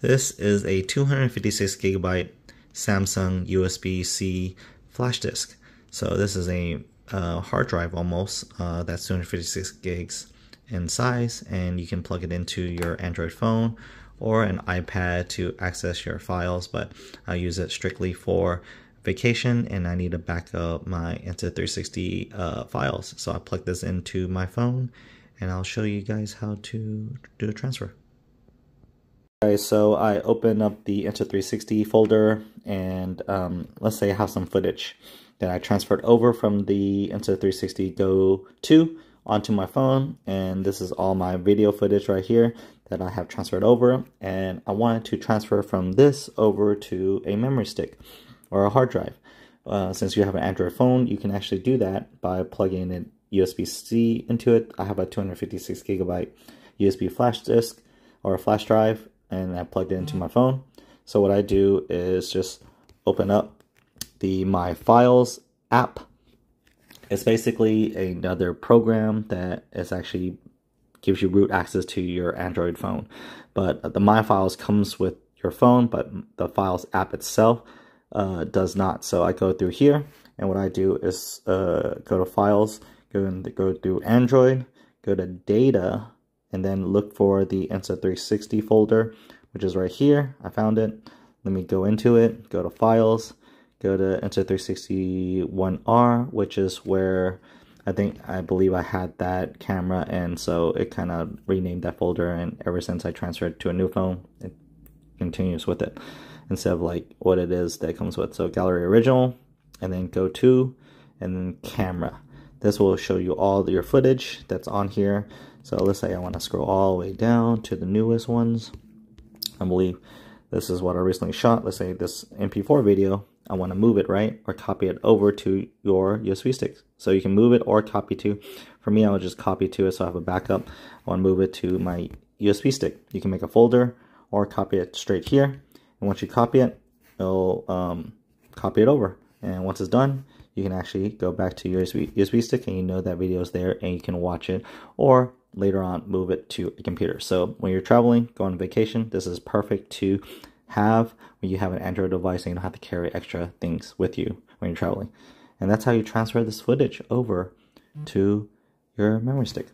This is a 256 gigabyte Samsung USB-C flash disk. So this is a uh, hard drive almost uh, that's 256 gigs in size and you can plug it into your Android phone or an iPad to access your files but I use it strictly for vacation and I need to back up my Insta360 uh, files so I plug this into my phone and I'll show you guys how to do a transfer. So I open up the Insta360 folder and um, let's say I have some footage that I transferred over from the Insta360 Go 2 onto my phone and this is all my video footage right here that I have transferred over and I wanted to transfer from this over to a memory stick or a hard drive. Uh, since you have an Android phone, you can actually do that by plugging in USB-C into it. I have a 256 gigabyte USB flash disk or a flash drive and I plugged it into my phone. So what I do is just open up the My Files app. It's basically another program that is actually gives you root access to your Android phone. But the My Files comes with your phone, but the Files app itself uh, does not. So I go through here, and what I do is uh, go to Files, go and go through Android, go to Data, and then look for the Insta360 folder, which is right here. I found it. Let me go into it, go to Files, go to Insta360 which is where I think, I believe I had that camera, and so it kind of renamed that folder, and ever since I transferred to a new phone, it continues with it, instead of like what it is that comes with. So Gallery Original, and then Go 2, and then Camera. This will show you all your footage that's on here. So let's say I want to scroll all the way down to the newest ones. I believe this is what I recently shot. Let's say this MP4 video, I want to move it, right? Or copy it over to your USB stick. So you can move it or copy to. For me, I will just copy to it so I have a backup. I want to move it to my USB stick. You can make a folder or copy it straight here. And once you copy it, it'll um, copy it over. And once it's done, you can actually go back to your USB, USB stick and you know that video is there and you can watch it or later on move it to a computer. So when you're traveling, go on vacation, this is perfect to have when you have an Android device and you don't have to carry extra things with you when you're traveling. And that's how you transfer this footage over to your memory stick.